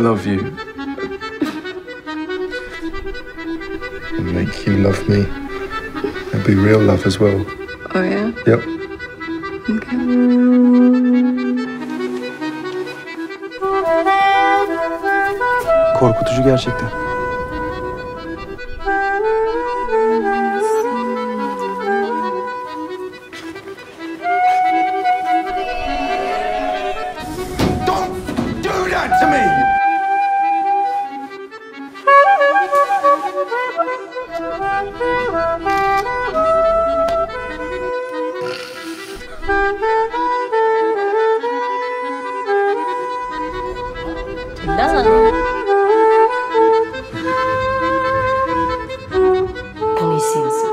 love you. And make you love me. And be real love as well. Oh yeah? Yep. Okay. Korkutucu gerçekten. Don't do that to me! 但是呢，痛心死了。